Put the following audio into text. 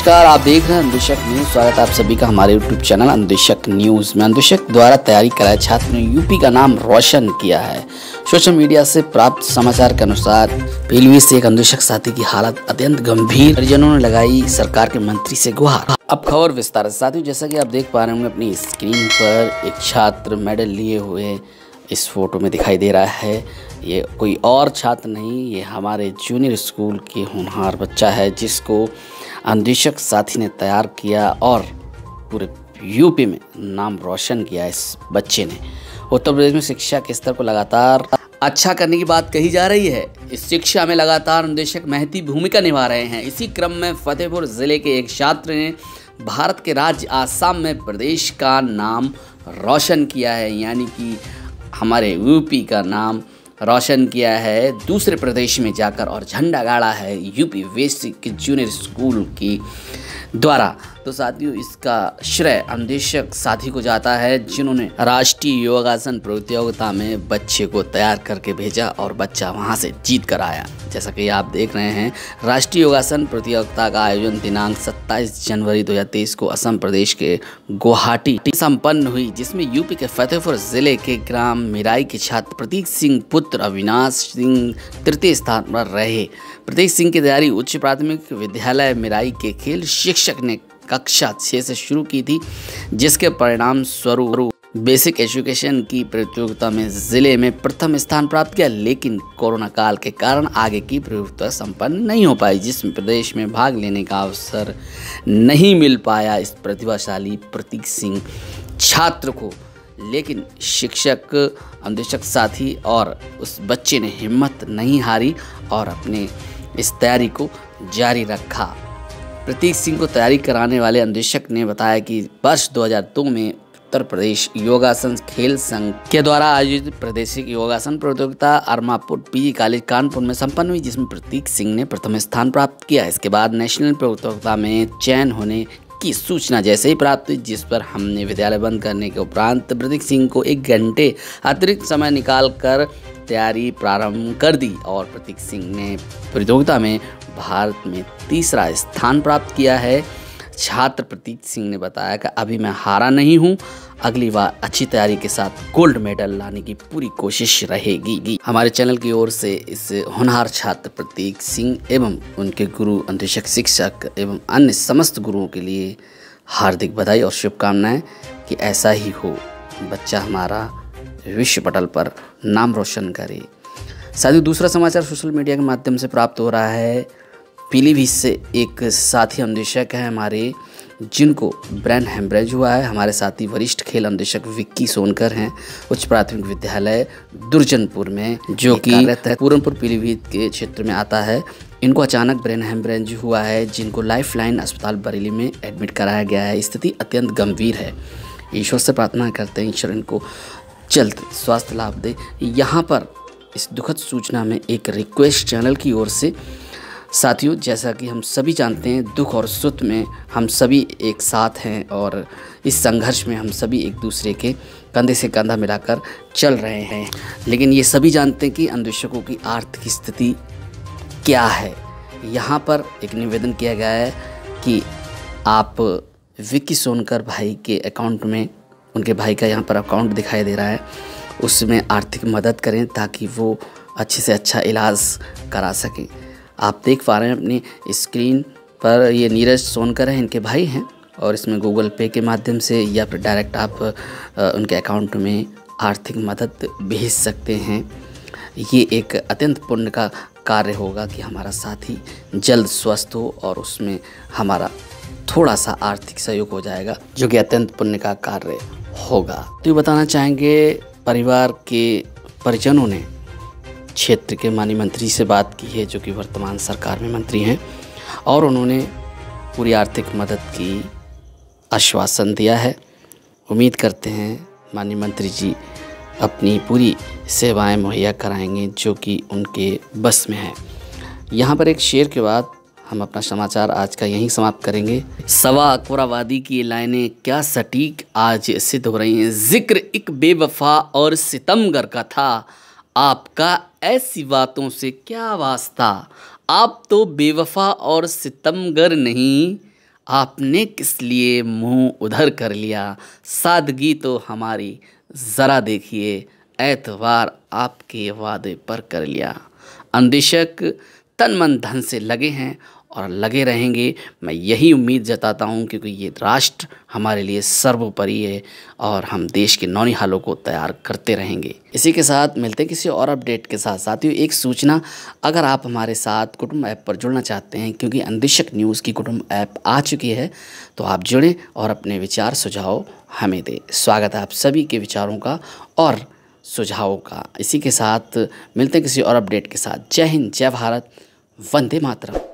नमस्कार, आप देख रहे हैं अंधेशक न्यूज़। स्वागत आप सभी का हमारे यूट्यूब चैनल अंधेशक न्यूज़ में। अंधेशक द्वारा तैयारी कराए छात्र ने यूपी का नाम रोशन किया है। सोशल मीडिया से प्राप्त समाचार के अनुसार पीलवी से एक अंधेशक साथी की हालत अत्यंत गंभीर। परिजनों ने लगाई सरकार के मंत्री से गुहार। अब खबर विस्तार से। साथियों, जैसा कि आप देख पा रहे होंगे, अपनी स्क्रीन पर एक छात्र मेडल लिए हुए इस फ़ोटो में दिखाई दे रहा है। ये कोई और छात्र नहीं, ये हमारे जूनियर स्कूल के होनहार बच्चा है, जिसको अंधेशक साथी ने तैयार किया और पूरे यूपी में नाम रोशन किया इस बच्चे ने। उत्तर प्रदेश में शिक्षा के स्तर को लगातार अच्छा करने की बात कही जा रही है। इस शिक्षा में लगातार निदेशक महती भूमिका निभा रहे हैं। इसी क्रम में फतेहपुर ज़िले के एक छात्र ने भारत के राज्य आसाम में प्रदेश का नाम रोशन किया है। यानी कि हमारे यूपी का नाम रोशन किया है, दूसरे प्रदेश में जाकर और झंडा गाड़ा है, यूपी वेस्ट के जूनियर स्कूल की द्वारा। तो साथियों, इसका श्रेय अन्वेषक साथी को जाता है, जिन्होंने राष्ट्रीय योगासन प्रतियोगिता में बच्चे को तैयार करके भेजा और बच्चा वहाँ से जीत कर आया। जैसा कि आप देख रहे हैं, राष्ट्रीय योगासन प्रतियोगिता का आयोजन दिनांक 27 जनवरी 2023 को असम प्रदेश के गुवाहाटी संपन्न हुई, जिसमें यूपी के फतेहपुर ज़िले के ग्राम मिराई के छात्र प्रतीक सिंह, पुत्र अविनाश सिंह तृतीय स्थान पर रहे। प्रतीक सिंह की तैयारी उच्च प्राथमिक विद्यालय मिराई के खेल शिक्षक ने कक्षा छः से शुरू की थी, जिसके परिणाम स्वरूप बेसिक एजुकेशन की प्रतियोगिता में ज़िले में प्रथम स्थान प्राप्त किया, लेकिन कोरोना काल के कारण आगे की प्रतियोगिता संपन्न नहीं हो पाई, जिसमें प्रदेश में भाग लेने का अवसर नहीं मिल पाया। इस प्रतिभाशाली प्रतीक सिंह छात्र को, लेकिन शिक्षक अन्वेषक साथी और उस बच्चे ने हिम्मत नहीं हारी और अपने इस तैयारी को जारी रखा। प्रतीक सिंह को तैयारी कराने वाले अन्वेषक ने बताया कि वर्ष 2002 में उत्तर प्रदेश योगासन खेल संघ के द्वारा आयोजित प्रादेशिक योगासन प्रतियोगिता अरमापुर पीजी कॉलेज कानपुर में संपन्न हुई, जिसमें प्रतीक सिंह ने प्रथम स्थान प्राप्त किया। इसके बाद नेशनल प्रतियोगिता में चयन होने की सूचना जैसे ही प्राप्त हुई, जिस पर हमने विद्यालय बंद करने के उपरांत प्रतीक सिंह को एक घंटे अतिरिक्त समय निकाल कर तैयारी प्रारंभ कर दी और प्रतीक सिंह ने प्रतियोगिता में भारत में तीसरा स्थान प्राप्त किया है। छात्र प्रतीक सिंह ने बताया कि अभी मैं हारा नहीं हूँ। अगली बार अच्छी तैयारी के साथ गोल्ड मेडल लाने की पूरी कोशिश रहेगी। हमारे चैनल की ओर से इस होनहार छात्र प्रतीक सिंह एवं उनके गुरु, अंतरिक्षक शिक्षक एवं अन्य समस्त गुरुओं के लिए हार्दिक बधाई और शुभकामनाएँ कि ऐसा ही हो। बच्चा हमारा विश्व पटल पर नाम रोशन करे। साथ ही दूसरा समाचार सोशल मीडिया के माध्यम से प्राप्त हो रहा है। पीलीभीत से एक साथी अनुदेशक है हमारे जिनको ब्रेन हेमरेज हुआ है। हमारे साथी वरिष्ठ खेल अनुदेशक विक्की सोनकर हैं उच्च प्राथमिक विद्यालय दुर्जनपुर में। जो कि पूरनपुर पीलीभीत के क्षेत्र में आता है। इनको अचानक ब्रेन हेमरेज हुआ है जिनको लाइफ लाइन अस्पताल बरेली में एडमिट कराया गया है। स्थिति अत्यंत गंभीर है। ईश्वर से प्रार्थना करते हैं ईश्वर इनको जल्द स्वास्थ्य लाभ दे। यहाँ पर इस दुखद सूचना में एक रिक्वेस्ट चैनल की ओर से साथियों, जैसा कि हम सभी जानते हैं, दुख और सुख में हम सभी एक साथ हैं और इस संघर्ष में हम सभी एक दूसरे के कंधे से कंधा मिलाकर चल रहे हैं। लेकिन ये सभी जानते हैं कि अन्वेषकों की आर्थिक स्थिति क्या है। यहाँ पर एक निवेदन किया गया है कि आप विक्की सोनकर भाई के अकाउंट में, उनके भाई का यहाँ पर अकाउंट दिखाई दे रहा है, उसमें आर्थिक मदद करें ताकि वो अच्छे से अच्छा इलाज करा सकें। आप देख पा रहे हैं अपनी स्क्रीन पर ये नीरज सोनकर हैं, इनके भाई हैं और इसमें गूगल पे के माध्यम से या फिर डायरेक्ट आप उनके अकाउंट में आर्थिक मदद भेज सकते हैं। ये एक अत्यंत पुण्य का कार्य होगा कि हमारा साथी जल्द स्वस्थ हो और उसमें हमारा थोड़ा सा आर्थिक सहयोग हो जाएगा, जो कि अत्यंत पुण्य का कार्य होगा। तो ये बताना चाहेंगे, परिवार के परिजनों ने क्षेत्र के माननीय मंत्री से बात की है, जो कि वर्तमान सरकार में मंत्री हैं, और उन्होंने पूरी आर्थिक मदद की, आश्वासन दिया है। उम्मीद करते हैं माननीय मंत्री जी अपनी पूरी सेवाएँ मुहैया कराएँगे, जो कि उनके बस में है। यहाँ पर एक शेर के बाद हम अपना समाचार आज का यहीं समाप्त करेंगे। सवा अकबराबादी की लाइनें क्या सटीक आज सिद्ध हो रही हैं? ज़िक्र एक बेवफा और सितमगर का था। आपका ऐसी बातों से क्या वास्ता? आप तो बेवफा और सितमगर नहीं। आपने किस लिए मुँह उधर कर लिया? सादगी तो हमारी ज़रा देखिए एतवार आपके वादे पर कर लिया। अंदेशक तन मन धन से लगे हैं और लगे रहेंगे। मैं यही उम्मीद जताता हूँ क्योंकि ये राष्ट्र हमारे लिए सर्वोपरि है और हम देश के नौनिहालों को तैयार करते रहेंगे। इसी के साथ मिलते किसी और अपडेट के साथ। साथियों एक सूचना, अगर आप हमारे साथ कुटुंब ऐप पर जुड़ना चाहते हैं, क्योंकि अंदेशक न्यूज़ की कुटुंब ऐप आ चुकी है तो आप जुड़ें और अपने विचार, सुझाव हमें दें। स्वागत है आप सभी के विचारों का और सुझावों का। इसी के साथ मिलते हैं किसी और अपडेट के साथ। जय हिंद, जय भारत, वंदे मातरम।